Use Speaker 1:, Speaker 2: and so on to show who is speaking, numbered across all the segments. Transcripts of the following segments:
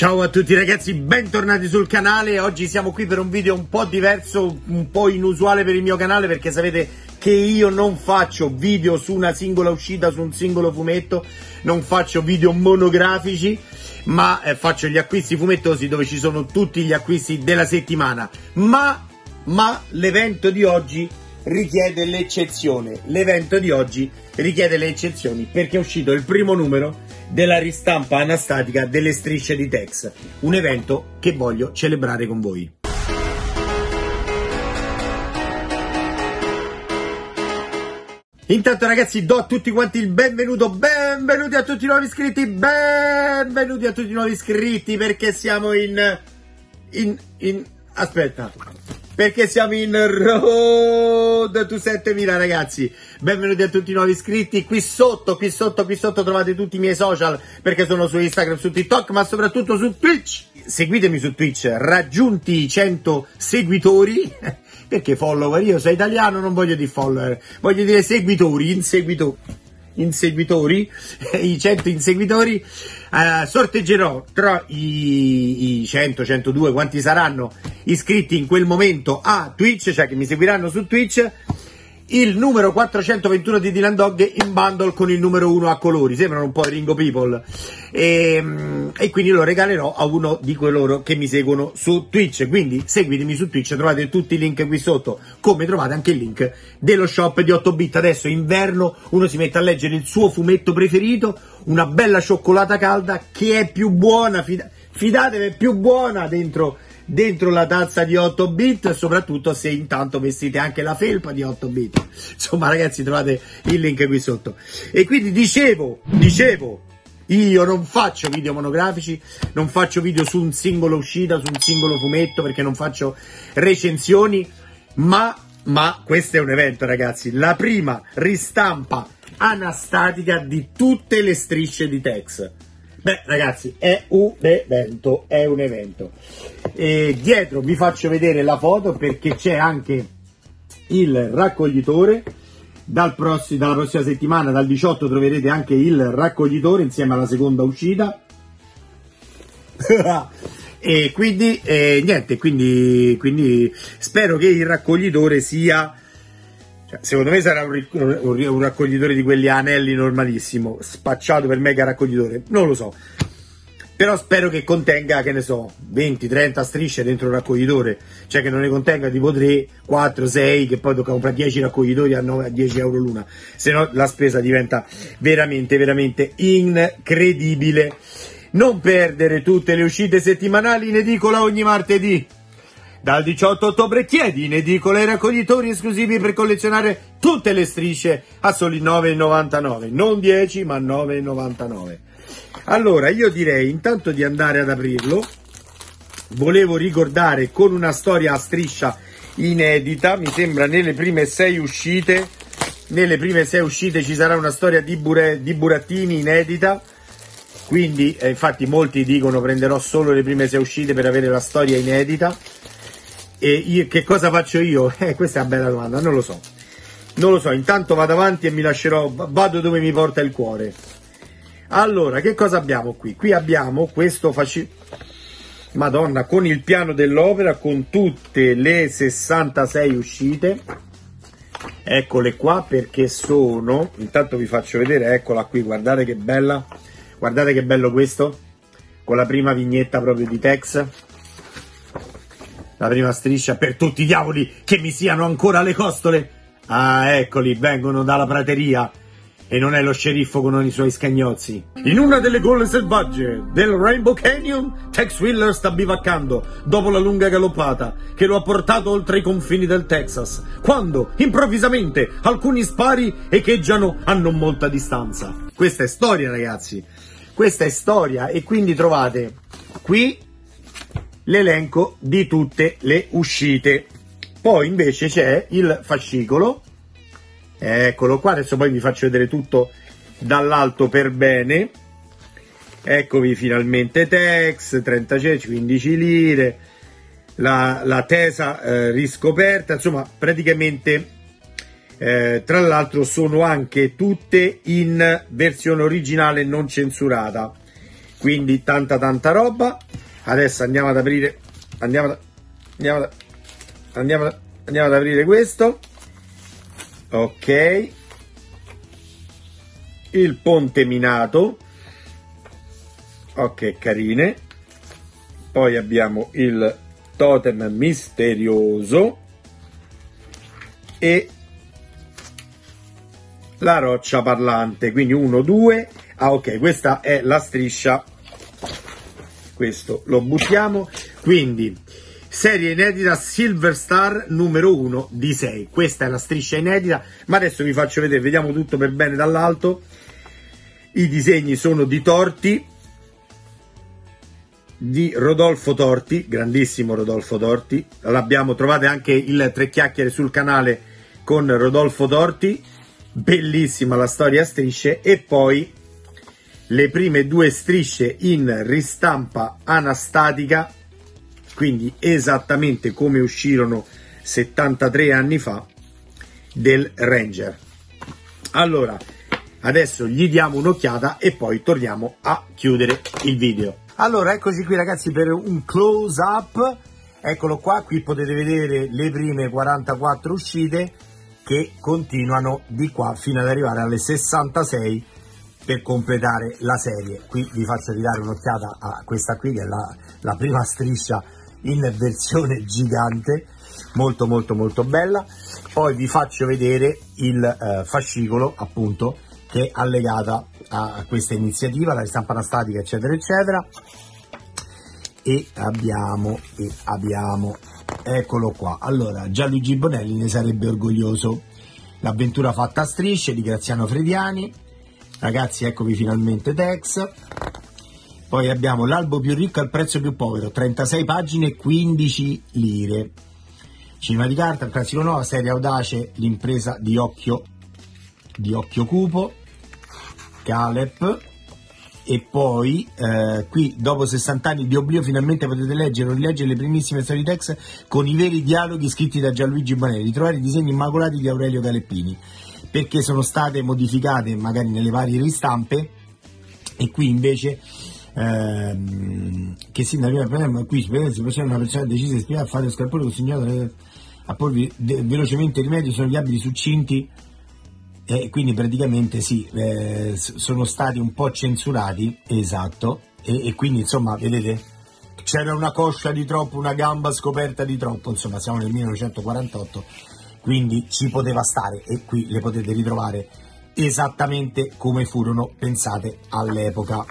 Speaker 1: Ciao a tutti ragazzi, bentornati sul canale. Oggi siamo qui per un video un po' diverso, un po' inusuale per il mio canale perché sapete che io non faccio video su una singola uscita, su un singolo fumetto, non faccio video monografici, ma eh, faccio gli acquisti fumettosi dove ci sono tutti gli acquisti della settimana. Ma, ma l'evento di oggi richiede l'eccezione. L'evento di oggi richiede le eccezioni perché è uscito il primo numero della ristampa anastatica delle strisce di Tex, un evento che voglio celebrare con voi. Intanto ragazzi do a tutti quanti il benvenuto, benvenuti a tutti i nuovi iscritti, benvenuti a tutti i nuovi iscritti perché siamo in... in... in... aspetta, perché siamo in road. To 7000 ragazzi. Benvenuti a tutti i nuovi iscritti. Qui sotto qui sotto qui sotto trovate tutti i miei social perché sono su Instagram su TikTok ma soprattutto su Twitch. Seguitemi su Twitch raggiunti i 100 seguitori. Perché follower? Io sono italiano non voglio dire follower. Voglio dire seguitori inseguitori inseguitori, i 100 inseguitori, eh, sorteggerò tra i, i 100, 102, quanti saranno iscritti in quel momento a Twitch, cioè che mi seguiranno su Twitch, il numero 421 di Dylan Dog in bundle con il numero 1 a colori, sembrano un po' Ringo People. E, ehm, e, quindi lo regalerò a uno di coloro che mi seguono su Twitch, quindi seguitemi su Twitch, trovate tutti i link qui sotto, come trovate anche il link dello shop di 8 bit, adesso inverno uno si mette a leggere il suo fumetto preferito, una bella cioccolata calda che è più buona, fidatevi, è più buona dentro dentro la tazza di 8 bit, soprattutto se intanto vestite anche la felpa di 8 bit. Insomma, ragazzi, trovate il link qui sotto. E quindi dicevo, dicevo, io non faccio video monografici, non faccio video su un singolo uscita, su un singolo fumetto, perché non faccio recensioni, ma, ma questo è un evento, ragazzi. La prima ristampa anastatica di tutte le strisce di Tex. Beh, ragazzi, è un evento, è un evento. E dietro vi faccio vedere la foto perché c'è anche il raccoglitore. Dal prossimo, dalla prossima settimana, dal 18, troverete anche il raccoglitore insieme alla seconda uscita. e quindi, eh, niente, quindi, quindi spero che il raccoglitore sia cioè, secondo me sarà un, un, raccoglitore di quelli anelli normalissimo, spacciato per mega raccoglitore, non lo so. Però spero che contenga, che ne so, 20-30 strisce dentro un raccoglitore, cioè che non ne contenga tipo 3, 4, 6, che poi tocca comprare 10 raccoglitori a, 9, a 10 euro l'una, se no la spesa diventa veramente, veramente incredibile. Non perdere tutte le uscite settimanali in edicola ogni martedì. Dal 18 ottobre chiedi in edicola i raccoglitori esclusivi per collezionare tutte le strisce a soli 9,99. Non 10, ma 9,99. Allora, io direi intanto di andare ad aprirlo. Volevo ricordare con una storia a striscia inedita, mi sembra nelle prime sei uscite. Nelle prime sei uscite ci sarà una storia di, bure, di burattini inedita. Quindi, eh, infatti, molti dicono prenderò solo le prime sei uscite per avere la storia inedita e io, che cosa faccio io? Eh, questa è una bella domanda, non lo so. Non lo so, intanto vado avanti e mi lascerò, vado dove mi porta il cuore. Allora, che cosa abbiamo qui? Qui abbiamo questo facile... Madonna, con il piano dell'opera, con tutte le 66 uscite. Eccole qua perché sono... Intanto vi faccio vedere, eccola qui, guardate che bella. Guardate che bello questo. Con la prima vignetta proprio di Tex la prima striscia per tutti i diavoli che mi siano ancora alle costole. Ah, eccoli, vengono dalla prateria. E non è lo sceriffo con i suoi scagnozzi. In una delle gole selvagge del Rainbow Canyon, Tex Wheeler sta bivaccando dopo la lunga galoppata che lo ha portato oltre i confini del Texas, quando improvvisamente alcuni spari echeggiano a non molta distanza. Questa è storia, ragazzi. Questa è storia e quindi trovate qui l'elenco di tutte le uscite. Poi invece c'è il fascicolo, eccolo qua, adesso poi vi faccio vedere tutto dall'alto per bene. Eccovi finalmente Tex, 30 ceci, 15 lire, la, la tesa eh, riscoperta, insomma praticamente eh, tra l'altro sono anche tutte in versione originale non censurata, quindi tanta tanta roba adesso andiamo ad aprire andiamo ad, andiamo ad, andiamo ad, andiamo ad aprire questo. Ok. Il ponte minato. Ok carine. Poi abbiamo il totem misterioso. E la roccia parlante quindi 1 2 ah ok questa è la striscia questo lo buttiamo. Quindi serie inedita Silver Star numero 1 di 6 questa è la striscia inedita ma adesso vi faccio vedere vediamo tutto per bene dall'alto. I disegni sono di Torti di Rodolfo Torti grandissimo Rodolfo Torti. L'abbiamo trovate anche il tre chiacchiere sul canale con Rodolfo Torti. Bellissima la storia a strisce. E poi le prime due strisce in ristampa anastatica, quindi esattamente come uscirono 73 anni fa del Ranger. Allora, adesso gli diamo un'occhiata e poi torniamo a chiudere il video. Allora, eccoci qui ragazzi per un close up. Eccolo qua, qui potete vedere le prime 44 uscite che continuano di qua fino ad arrivare alle 66 per completare la serie. Qui vi faccio ridare un'occhiata a questa qui che è la, la prima striscia in versione gigante, molto molto molto bella. Poi vi faccio vedere il eh, fascicolo appunto che è allegata a questa iniziativa, la ristampa anastatica eccetera eccetera. E abbiamo, e abbiamo, eccolo qua. Allora, Gianluigi Bonelli ne sarebbe orgoglioso. L'avventura fatta a strisce di Graziano Frediani, Ragazzi, eccovi finalmente Tex. Poi abbiamo l'albo più ricco al prezzo più povero, 36 pagine, 15 lire. Cinema di carta, classico nuovo, serie audace, l'impresa di occhio, di occhio cupo, Calep. E poi eh, qui dopo 60 anni di oblio finalmente potete leggere o rileggere le primissime storie di con i veri dialoghi scritti da Gianluigi Bonelli, ritrovare i disegni immacolati di Aurelio Galeppini perché sono state modificate magari nelle varie ristampe e qui invece ehm, che si arriva a qui si faceva una persona decisa di spiegare a fare lo scarpone consegnato a porvi velocemente rimedio sono gli abiti succinti e quindi praticamente sì eh, sono stati un po' censurati esatto e, e quindi insomma vedete c'era una coscia di troppo una gamba scoperta di troppo insomma siamo nel 1948 quindi ci poteva stare e qui le potete ritrovare esattamente come furono pensate all'epoca.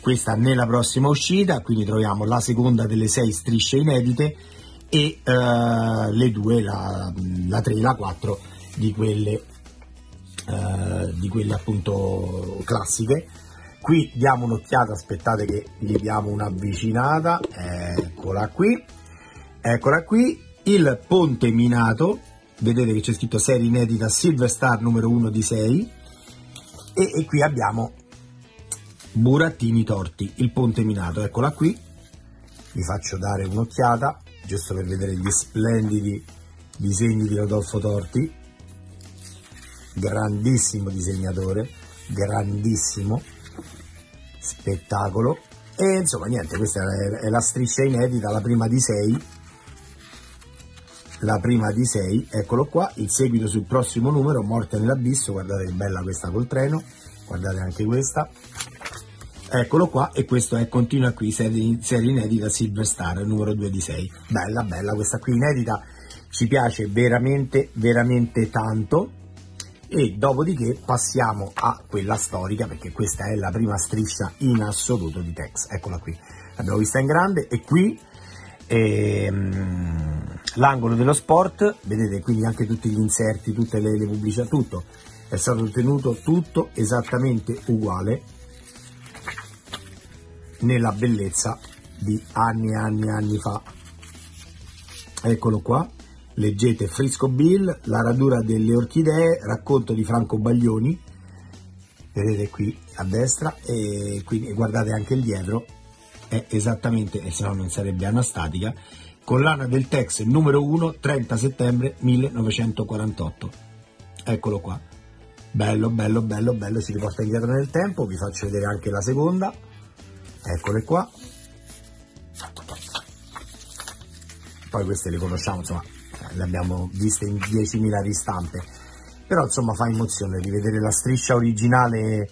Speaker 1: Questa nella prossima uscita, quindi troviamo la seconda delle sei strisce inedite e uh, le due, la, la 3 e la 4 di quelle, uh, di quelle appunto classiche. Qui diamo un'occhiata, aspettate che gli diamo un'avvicinata, eccola qui, eccola qui, il ponte minato vedete che c'è scritto serie inedita Silver Star numero 1 di 6 e, e qui abbiamo burattini torti, il ponte minato, eccola qui, vi faccio dare un'occhiata giusto per vedere gli splendidi disegni di Rodolfo Torti, grandissimo disegnatore, grandissimo spettacolo. E insomma niente, questa è la striscia inedita, la prima di 6 la prima di 6, eccolo qua, il seguito sul prossimo numero, Morte nell'abisso, guardate che bella questa col treno, guardate anche questa, eccolo qua e questo è continua qui, serie, serie inedita Silver Star, numero 2 di 6, bella bella questa qui inedita, ci piace veramente veramente tanto. E dopodiché passiamo a quella storica perché questa è la prima striscia in assoluto di Tex, eccola qui, l'abbiamo vista in grande e qui ehm, l'angolo dello sport, vedete quindi anche tutti gli inserti, tutte le, le pubblicità, tutto. È stato tenuto tutto esattamente uguale nella bellezza di anni e anni e anni fa. Eccolo qua, leggete Frisco Bill, la radura delle orchidee, racconto di Franco Baglioni, vedete qui a destra e quindi guardate anche il dietro, è esattamente, e se no non sarebbe anastatica, collana del Tex numero 1, 30 settembre 1948. Eccolo qua. Bello, bello, bello, bello, si riporta indietro nel tempo, vi faccio vedere anche la seconda. Eccole qua. poi queste le conosciamo, insomma, le abbiamo viste in 10.000 ristampe, però insomma fa emozione rivedere la striscia originale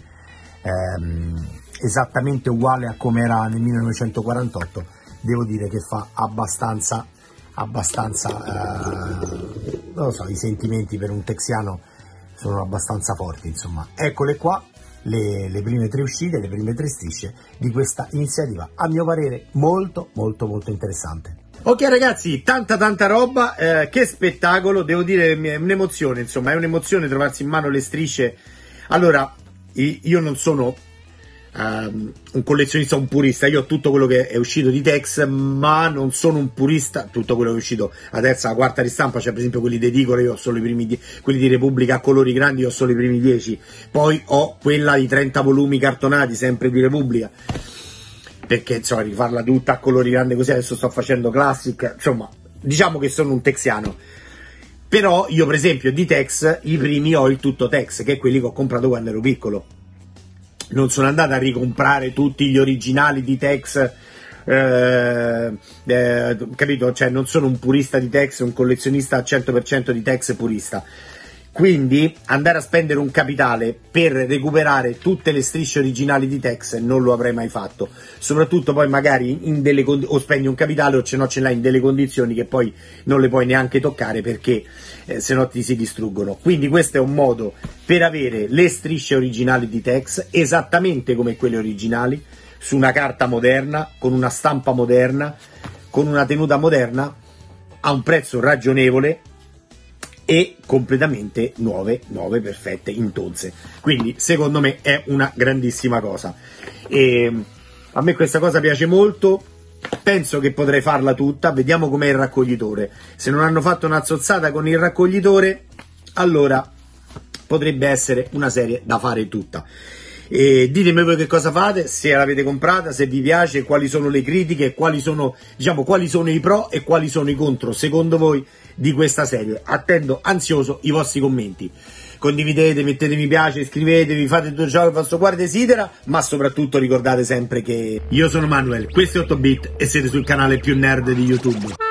Speaker 1: ehm, esattamente uguale a come era nel 1948, devo dire che fa abbastanza, abbastanza, eh, non lo so, i sentimenti per un texiano sono abbastanza forti, insomma. Eccole qua, le, le, prime tre uscite, le prime tre strisce di questa iniziativa, a mio parere molto molto molto interessante. Ok ragazzi, tanta tanta roba, eh, che spettacolo, devo dire è un'emozione, insomma, è un'emozione trovarsi in mano le strisce. Allora, io non sono um, un collezionista, un purista. Io ho tutto quello che è uscito di Tex, ma non sono un purista. Tutto quello che è uscito la terza, la quarta ristampa, cioè per esempio quelli di Edicolo, io ho solo i primi die- quelli di Repubblica a colori grandi, io ho solo i primi 10. Poi ho quella di 30 volumi cartonati, sempre di Repubblica. Perché insomma, rifarla tutta a colori grandi così, adesso sto facendo classic. Insomma, diciamo che sono un texiano. Però io, per esempio, di Tex, i primi ho il tutto Tex, che è quelli che ho comprato quando ero piccolo non sono andato a ricomprare tutti gli originali di Tex. Eh, eh, capito? Cioè, non sono un purista di Tex, un collezionista al 100% di Tex purista. Quindi andare a spendere un capitale per recuperare tutte le strisce originali di Tex non lo avrei mai fatto. Soprattutto poi magari in delle condi- o spendi un capitale o ce no ce l'hai in delle condizioni che poi non le puoi neanche toccare perché eh, se no ti si distruggono. Quindi questo è un modo per avere le strisce originali di Tex esattamente come quelle originali su una carta moderna, con una stampa moderna, con una tenuta moderna a un prezzo ragionevole e completamente nuove, nuove, perfette, intonse. Quindi secondo me è una grandissima cosa. E a me questa cosa piace molto. Penso che potrei farla tutta. Vediamo com'è il raccoglitore. Se non hanno fatto una zozzata con il raccoglitore, allora potrebbe essere una serie da fare tutta. E ditemi voi che cosa fate, se l'avete comprata, se vi piace, quali sono le critiche, quali sono, diciamo, quali sono i pro e quali sono i contro secondo voi di questa serie. Attendo ansioso i vostri commenti. Condividete, mettete mi piace, iscrivetevi, fate tutto ciò che il vostro cuore desidera, ma soprattutto ricordate sempre che io sono Manuel, questo è 8bit e siete sul canale più nerd di YouTube.